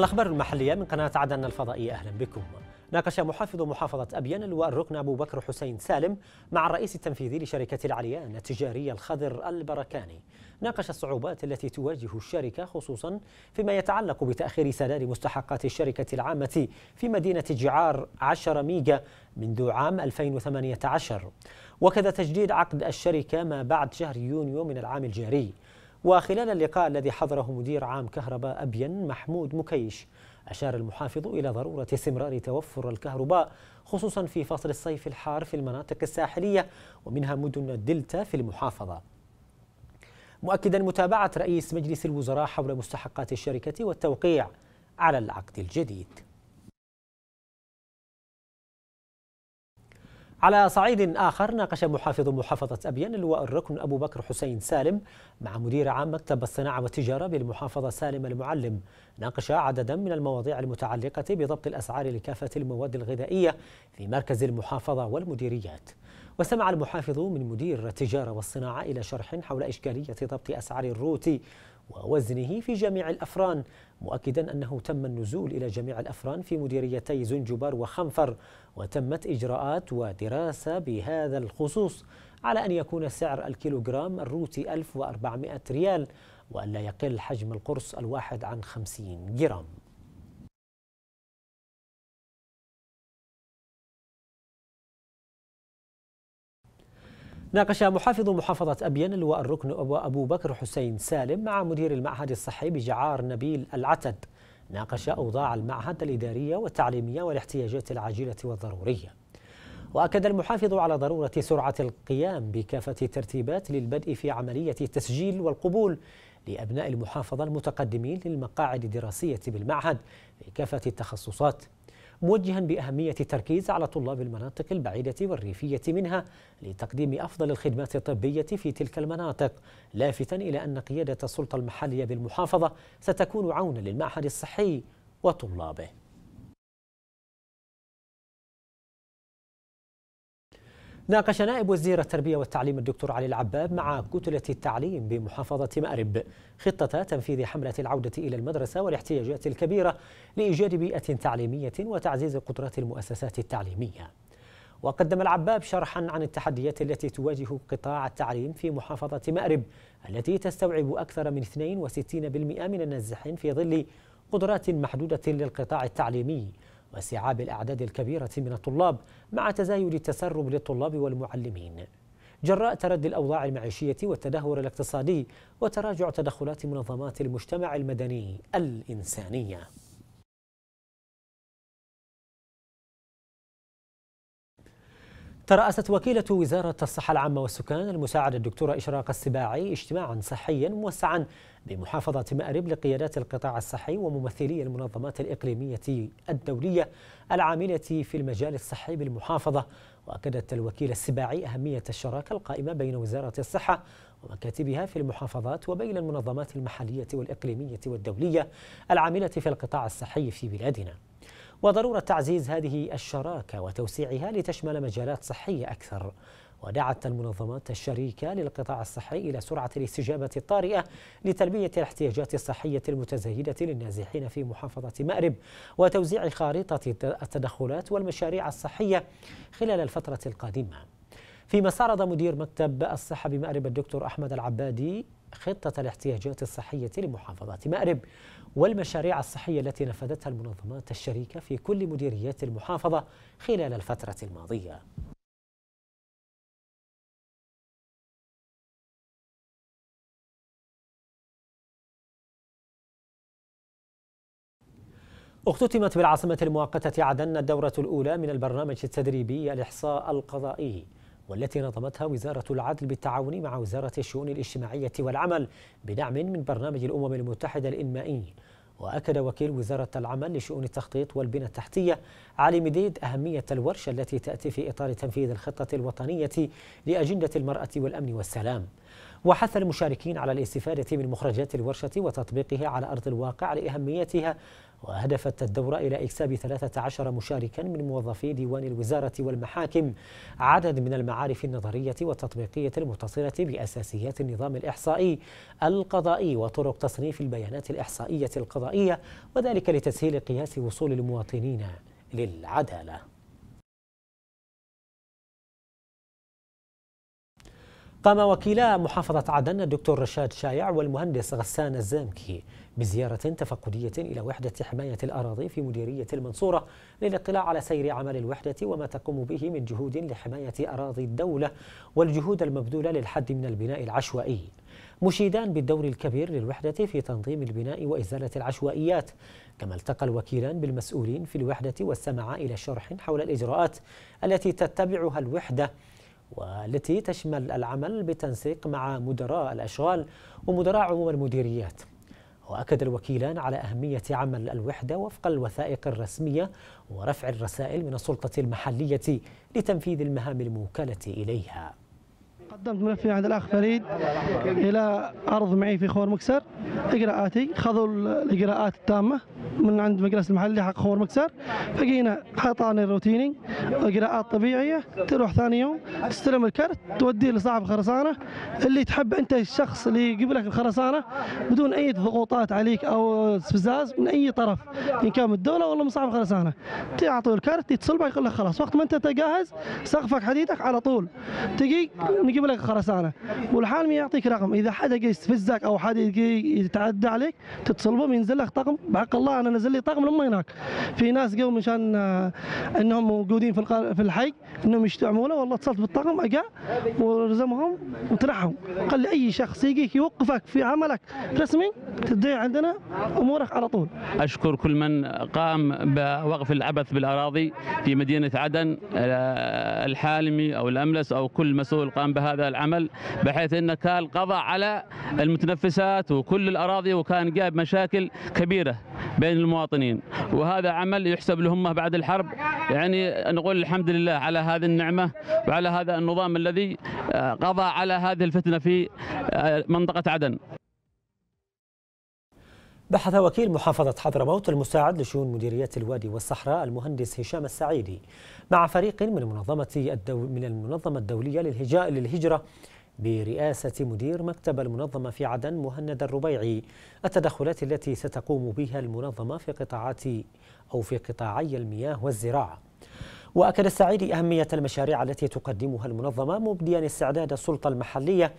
الأخبار المحلية من قناة عدن الفضائية أهلا بكم. ناقش محافظ محافظة أبين اللواء الركن أبو بكر حسين سالم مع الرئيس التنفيذي لشركة العليان التجارية الخضر البركاني. ناقش الصعوبات التي تواجه الشركة خصوصا فيما يتعلق بتأخير سداد مستحقات الشركة العامة في مدينة جعار 10 ميجا منذ عام 2018 وكذا تجديد عقد الشركة ما بعد شهر يونيو من العام الجاري. وخلال اللقاء الذي حضره مدير عام كهرباء أبين محمود مكيش أشار المحافظ إلى ضرورة استمرار توفر الكهرباء خصوصا في فصل الصيف الحار في المناطق الساحلية ومنها مدن الدلتا في المحافظة. مؤكدا متابعة رئيس مجلس الوزراء حول مستحقات الشركة والتوقيع على العقد الجديد. على صعيد آخر ناقش محافظ محافظة أبين اللواء الركن أبو بكر حسين سالم مع مدير عام مكتب الصناعة والتجارة بالمحافظة سالم المعلم. ناقش عددا من المواضيع المتعلقة بضبط الأسعار لكافة المواد الغذائية في مركز المحافظة والمديريات. وسمع المحافظ من مدير التجارة والصناعة إلى شرح حول إشكالية ضبط أسعار الروت ووزنه في جميع الأفران مؤكدا أنه تم النزول إلى جميع الأفران في مديريتي زنجبار وخنفر وتمت إجراءات ودراسة بهذا الخصوص على أن يكون سعر الكيلوغرام الروتي 1400 ريال وأن لا يقل حجم القرص الواحد عن 50 جرام. ناقش محافظ محافظة أبين اللواء الركن أبو بكر حسين سالم مع مدير المعهد الصحي بجعار نبيل العتد. ناقش أوضاع المعهد الإدارية والتعليمية والاحتياجات العاجلة والضرورية. وأكد المحافظ على ضرورة سرعة القيام بكافة الترتيبات للبدء في عملية التسجيل والقبول لأبناء المحافظة المتقدمين للمقاعد الدراسية بالمعهد في كافة التخصصات. موجها بأهمية التركيز على طلاب المناطق البعيدة والريفية منها لتقديم أفضل الخدمات الطبية في تلك المناطق لافتا إلى أن قيادة السلطة المحلية بالمحافظة ستكون عونا للمعهد الصحي وطلابه. ناقش نائب وزير التربية والتعليم الدكتور علي العباب مع كتلة التعليم بمحافظة مأرب خطة تنفيذ حملة العودة إلى المدرسة والاحتياجات الكبيرة لإيجاد بيئة تعليمية وتعزيز قدرات المؤسسات التعليمية. وقدم العباب شرحا عن التحديات التي تواجه قطاع التعليم في محافظة مأرب التي تستوعب أكثر من 62% من النازحين في ظل قدرات محدودة للقطاع التعليمي. واستيعاب الأعداد الكبيرة من الطلاب مع تزايد التسرب للطلاب والمعلمين. جراء تردي الأوضاع المعيشية والتدهور الاقتصادي وتراجع تدخلات منظمات المجتمع المدني الإنسانية. ترأست وكيلة وزارة الصحة العامة والسكان المساعدة الدكتورة إشراق السباعي اجتماعا صحيا موسعا بمحافظة مأرب لقيادات القطاع الصحي وممثلي المنظمات الإقليمية الدولية العاملة في المجال الصحي بالمحافظة. وأكدت الوكيل السباعي أهمية الشراكة القائمة بين وزارة الصحة ومكاتبها في المحافظات وبين المنظمات المحلية والإقليمية والدولية العاملة في القطاع الصحي في بلادنا. وضرورة تعزيز هذه الشراكة وتوسيعها لتشمل مجالات صحية أكثر. ودعت المنظمات الشريكة للقطاع الصحي إلى سرعة الاستجابة الطارئة لتلبية الاحتياجات الصحية المتزايدة للنازحين في محافظة مأرب وتوزيع خارطة التدخلات والمشاريع الصحية خلال الفترة القادمة. فيما استعرض مدير مكتب الصحة بمأرب الدكتور أحمد العبادي خطة الاحتياجات الصحية لمحافظة مأرب. والمشاريع الصحية التي نفذتها المنظمات الشريكة في كل مديريات المحافظة خلال الفترة الماضية. اختتمت بالعاصمة المؤقتة عدن الدورة الأولى من البرنامج التدريبي الإحصاء القضائي. والتي نظمتها وزارة العدل بالتعاون مع وزارة الشؤون الاجتماعية والعمل بدعم من برنامج الأمم المتحدة الإنمائي. وأكد وكيل وزارة العمل لشؤون التخطيط والبنى التحتية علي مديد أهمية الورشة التي تأتي في إطار تنفيذ الخطة الوطنية لأجندة المرأة والأمن والسلام. وحث المشاركين على الاستفادة من مخرجات الورشة وتطبيقها على أرض الواقع لأهميتها وهدفت الدورة إلى إكساب 13 مشاركا من موظفي ديوان الوزارة والمحاكم. عدد من المعارف النظرية والتطبيقية المتصلة بأساسيات النظام الإحصائي القضائي وطرق تصنيف البيانات الإحصائية القضائية وذلك لتسهيل قياس وصول المواطنين للعدالة. قام وكيلا محافظة عدن الدكتور رشاد شايع والمهندس غسان الزامكي بزيارة تفقدية إلى وحدة حماية الأراضي في مديرية المنصورة للاطلاع على سير عمل الوحدة وما تقوم به من جهود لحماية أراضي الدولة والجهود المبذولة للحد من البناء العشوائي. مشيدان بالدور الكبير للوحدة في تنظيم البناء وإزالة العشوائيات كما التقى الوكيلان بالمسؤولين في الوحدة واستمعا إلى شرح حول الإجراءات التي تتبعها الوحدة والتي تشمل العمل بالتنسيق مع مدراء الأشغال ومدراء عموم المديريات. وأكد الوكيلان على أهمية عمل الوحدة وفق الوثائق الرسمية ورفع الرسائل من السلطة المحلية لتنفيذ المهام الموكلة إليها. قدمت ملفي عند الأخ فريد إلى أرض معي في خور مكسر. اجراءاتي خذوا الاجراءات التامة من عند مجلس المحلي حق خور مكسر. فجينا حطاني الروتيني اجراءات طبيعية تروح ثاني يوم تستلم الكرت توديه لصاحب الخرسانة. اللي تحب أنت الشخص اللي يجيب لك الخرسانة بدون أي ضغوطات عليك أو استفزاز من أي طرف إن كان من الدولة ولا من صاحب الخرسانة. تعطيه الكرت يتصل بك يقول لك خلاص وقت ما أنت جاهز سقفك حديدك على طول. تجي نجيب لك خرسانه والحالمي يعطيك رقم إذا حدا يستفزك أو حدا يتعدى عليك تتصل به ينزل لك طقم بحق الله أنا نزل لي طقم لما هناك في ناس جو مشان آه، إنهم موجودين في في الحي إنهم يشتعوا له. والله اتصلت بالطقم اجا ورزمهم وترحهم قال لي أي شخص يجيك يوقفك في عملك رسمي تدعي عندنا أمورك على طول. أشكر كل من قام بوقف العبث بالأراضي في مدينة عدن آه، الحالمي أو الأملس أو كل مسؤول قام بهذا العمل بحيث انه كان قضى على المتنفسات وكل الأراضي وكان جاب مشاكل كبيرة بين المواطنين. وهذا عمل يحسب لهم بعد الحرب. يعني نقول الحمد لله على هذه النعمة وعلى هذا النظام الذي آه، قضى على هذه الفتنة في آه، منطقة عدن. بحث وكيل محافظة حضرموت المساعد لشؤون مديرية الوادي والصحراء المهندس هشام السعيدي مع فريق من منظمة الدو من المنظمة الدولية للهجرة برئاسة مدير مكتب المنظمة في عدن مهند الربيعي. التدخلات التي ستقوم بها المنظمة في قطاعات أو في قطاعي المياه والزراعة. وأكد السعيدي أهمية المشاريع التي تقدمها المنظمة مبديا استعداد السلطة المحلية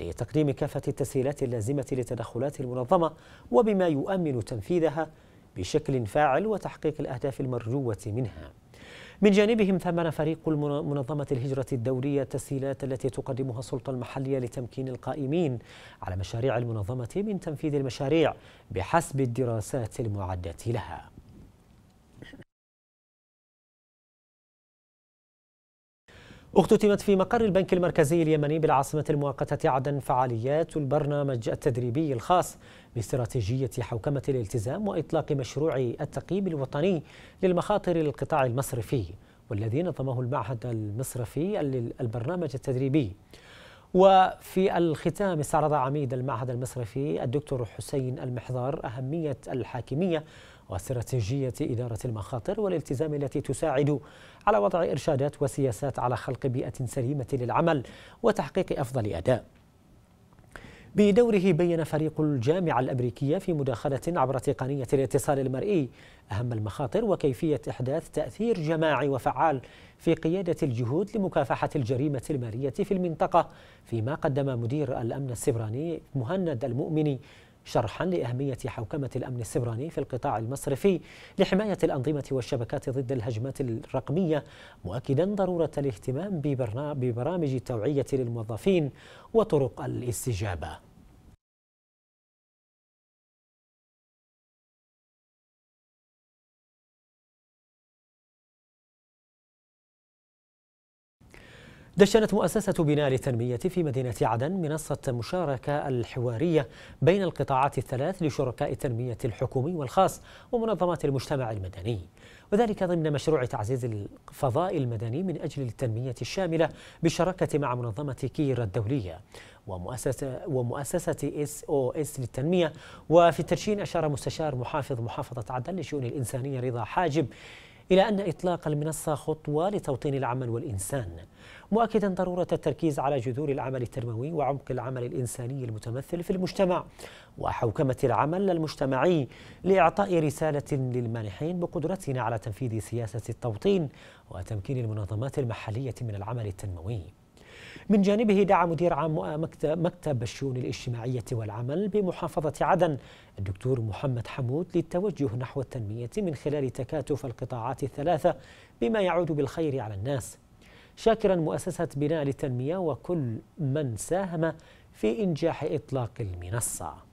لتقديم كافة التسهيلات اللازمة لتدخلات المنظمة وبما يؤمن تنفيذها بشكل فاعل وتحقيق الأهداف المرجوة منها. من جانبهم ثمن فريق منظمة الهجرة الدولية التسهيلات التي تقدمها السلطة المحلية لتمكين القائمين على مشاريع المنظمة من تنفيذ المشاريع بحسب الدراسات المعدة لها. اختتمت في مقر البنك المركزي اليمني بالعاصمة المؤقتة عدن فعاليات البرنامج التدريبي الخاص باستراتيجية حوكمة الالتزام وإطلاق مشروع التقييم الوطني للمخاطر للقطاع المصرفي والذي نظمه المعهد المصرفي البرنامج التدريبي. وفي الختام استعرض عميد المعهد المصرفي الدكتور حسين المحضار أهمية الحاكمية واستراتيجية إدارة المخاطر والالتزام التي تساعد على وضع إرشادات وسياسات على خلق بيئة سليمة للعمل وتحقيق أفضل أداء. بدوره بين فريق الجامعة الأمريكية في مداخلة عبر تقنية الاتصال المرئي. أهم المخاطر وكيفية إحداث تأثير جماعي وفعال في قيادة الجهود لمكافحة الجريمة المالية في المنطقة فيما قدم مدير الأمن السبراني مهند المؤمني. شرحا لأهمية حوكمة الأمن السبراني في القطاع المصرفي لحماية الأنظمة والشبكات ضد الهجمات الرقمية مؤكدا ضرورة الاهتمام ببرامج التوعية للموظفين وطرق الاستجابة. دشنت مؤسسة بناء للتنمية في مدينة عدن منصة مشاركة الحوارية بين القطاعات الثلاث لشركاء التنمية الحكومي والخاص ومنظمات المجتمع المدني. وذلك ضمن مشروع تعزيز الفضاء المدني من أجل التنمية الشاملة بالشراكة مع منظمة كير الدولية ومؤسسة ومؤسسة SOS للتنمية. وفي التدشين أشار مستشار محافظ محافظة عدن للشؤون الإنسانية رضا حاجب إلى أن إطلاق المنصة خطوة لتوطين العمل والإنسان مؤكدا ضرورة التركيز على جذور العمل التنموي وعمق العمل الإنساني المتمثل في المجتمع وحوكمة العمل المجتمعي لإعطاء رسالة للمانحين بقدرتنا على تنفيذ سياسة التوطين وتمكين المنظمات المحلية من العمل التنموي. من جانبه دعا مدير عام مكتب, الشؤون الاجتماعية والعمل بمحافظة عدن الدكتور محمد حمود للتوجه نحو التنمية من خلال تكاتف القطاعات الثلاثة بما يعود بالخير على الناس. شاكرا مؤسسة بناء للتنمية وكل من ساهم في إنجاح إطلاق المنصة.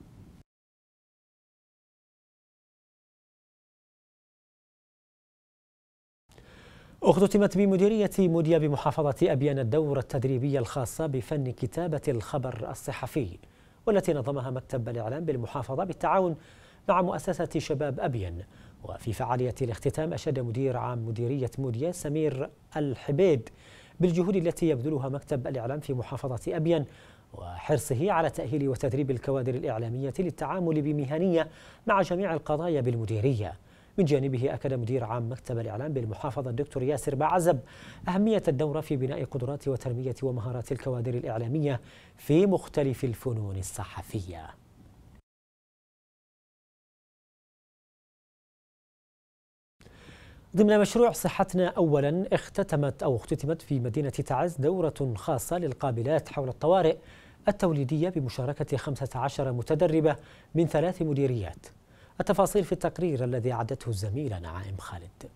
اختتمت بمديرية موديا بمحافظة أبيان الدورة التدريبية الخاصة بفن كتابة الخبر الصحفي والتي نظمها مكتب الإعلام بالمحافظة بالتعاون مع مؤسسة شباب أبين وفي فعالية الاختتام أشاد مدير عام مديرية موديا سمير الحبيب بالجهود التي يبذلها مكتب الإعلام في محافظة أبين وحرصه على تأهيل وتدريب الكوادر الإعلامية للتعامل بمهنية مع جميع القضايا بالمديرية. من جانبه أكد مدير عام مكتب الإعلام بالمحافظة الدكتور ياسر بعزب أهمية الدورة في بناء قدرات وتنمية ومهارات الكوادر الإعلامية في مختلف الفنون الصحفية. ضمن مشروع صحتنا أولا اختتمت أو اختتمت في مدينة تعز دورة خاصة للقابلات حول الطوارئ التوليدية بمشاركة 15 متدربة من ثلاث مديريات. التفاصيل في التقرير الذي عدته الزميلة نعائم خالد.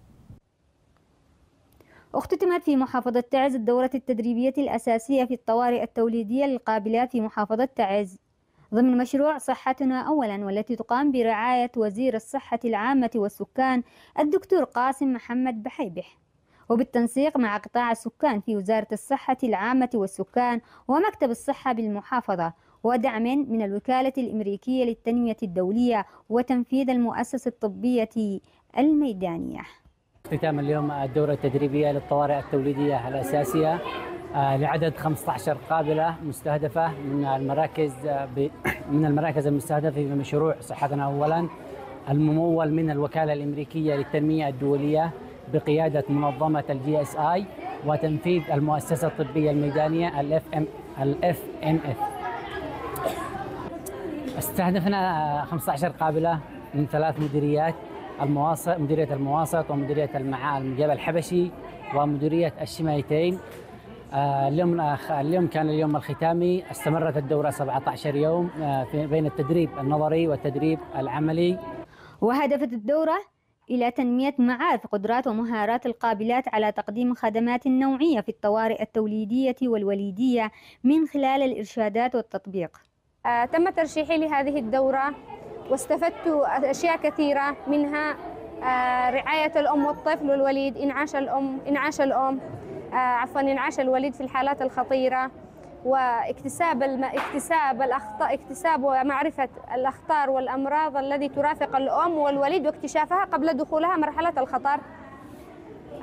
اختتمت في محافظة تعز الدورة التدريبية الأساسية في الطوارئ التوليدية للقابلات في محافظة تعز. ضمن مشروع صحتنا أولا والتي تقام برعاية وزير الصحة العامة والسكان الدكتور قاسم محمد بحيبح. وبالتنسيق مع قطاع السكان في وزارة الصحة العامة والسكان ومكتب الصحة بالمحافظة ودعم من الوكالة الأمريكية للتنمية الدولية وتنفيذ المؤسسة الطبية الميدانية. اختتام اليوم الدورة التدريبية للطوارئ التوليدية الأساسية. آه، لعدد 15 قابلة مستهدفة من المراكز آه، من المراكز المستهدفة في مشروع صحتنا. أولا الممول من الوكالة الأمريكية للتنمية الدولية بقيادة منظمة ال JSI وتنفيذ المؤسسة الطبية الميدانية ال FM ال FMF استهدفنا 15 قابلة من ثلاث مديريات المواصل مديرية المواسط ومديرية الجبل الحبشي ومديرية الشماليتين آه، اليوم اليوم كان اليوم الختامي. استمرت الدورة 17 يوم آه، بين التدريب النظري والتدريب العملي. وهدفت الدورة إلى تنمية معارف قدرات ومهارات القابلات على تقديم خدمات نوعية في الطوارئ التوليدية والوليدية من خلال الإرشادات والتطبيق. آه، تم ترشيحي لهذه الدورة واستفدت أشياء كثيرة منها آه، رعاية الأم والطفل والوليد إنعاش الأم إنعاش الأم آه، عفوا إنعاش الوليد في الحالات الخطيرة واكتساب الم... اكتساب الأخطاء اكتساب ومعرفة الأخطار والأمراض الذي ترافق الأم والوليد واكتشافها قبل دخولها مرحلة الخطر.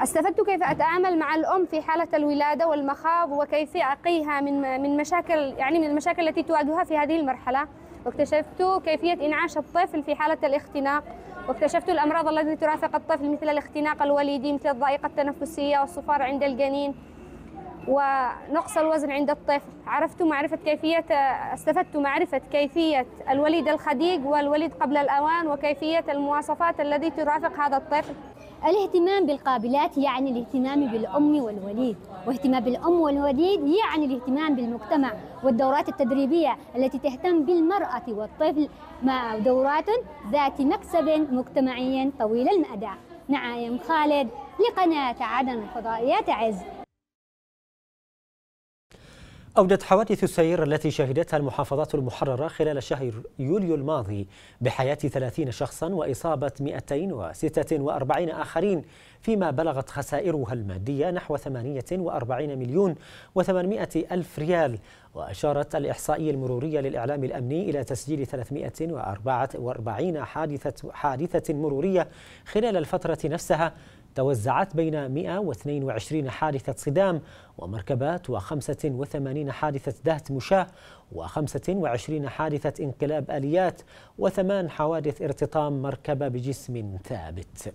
أستفدت كيف أتعامل مع الأم في حالة الولادة والمخاض وكيف اقيها من من مشاكل يعني من المشاكل التي تواجهها في هذه المرحلة. واكتشفت كيفية إنعاش الطفل في حالة الاختناق. واكتشفت الأمراض التي ترافق الطفل مثل الاختناق الوليدي مثل الضائقة التنفسية والصفار عند الجنين ونقص الوزن عند الطفل. عرفت معرفة كيفية استفدت معرفة كيفية الوليد الخديج والوليد قبل الأوان وكيفية المواصفات التي ترافق هذا الطفل. الاهتمام بالقابلات يعني الاهتمام بالأم والوليد واهتمام بالأم والوليد يعني الاهتمام بالمجتمع والدورات التدريبية التي تهتم بالمرأة والطفل مع دورات ذات مكسب مجتمعي طويل المدى. نعايم خالد لقناة عدن الفضائية عز. أودت حوادث السير التي شهدتها المحافظات المحررة خلال شهر يوليو الماضي بحياة 30 شخصا وإصابة 246 آخرين فيما بلغت خسائرها المادية نحو 48 مليون و800 ألف ريال. وأشارت الإحصائية المرورية للإعلام الأمني إلى تسجيل 344 حادثة, حادثة مرورية خلال الفترة نفسها توزعت بين 122 حادثة صدام ومركبات و85 حادثة دهت مشاة و25 حادثة انقلاب آليات وثمان حوادث ارتطام مركبة بجسم ثابت.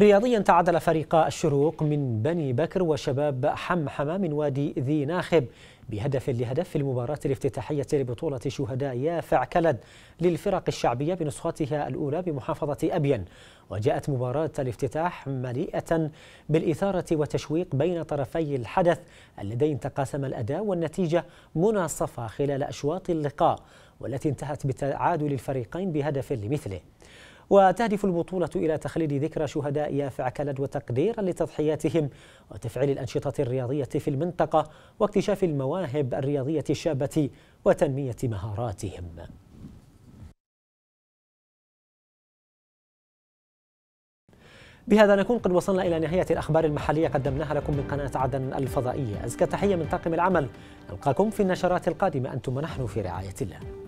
رياضيا تعادل فريق الشروق من بني بكر وشباب حمحمة من وادي ذي ناخب بهدف لهدف في المباراة الافتتاحية لبطولة شهداء يافع كلد للفرق الشعبية بنسختها الأولى بمحافظة أبين. وجاءت مباراة الافتتاح مليئة بالإثارة والتشويق بين طرفي الحدث اللذين تقاسم الأداء والنتيجة مناصفة خلال أشواط اللقاء والتي انتهت بتعادل الفريقين بهدف لمثله. وتهدف البطولة إلى تخليد ذكرى شهداء يافع كلد وتقديرا لتضحياتهم وتفعيل الأنشطة الرياضية في المنطقة واكتشاف المواهب الرياضية الشابة وتنمية مهاراتهم. بهذا نكون قد وصلنا إلى نهاية الأخبار المحلية. قدمناها لكم من قناة عدن الفضائية. أزكى تحية من طاقم العمل. نلقاكم في النشرات القادمة. أنتم ونحن في رعاية الله.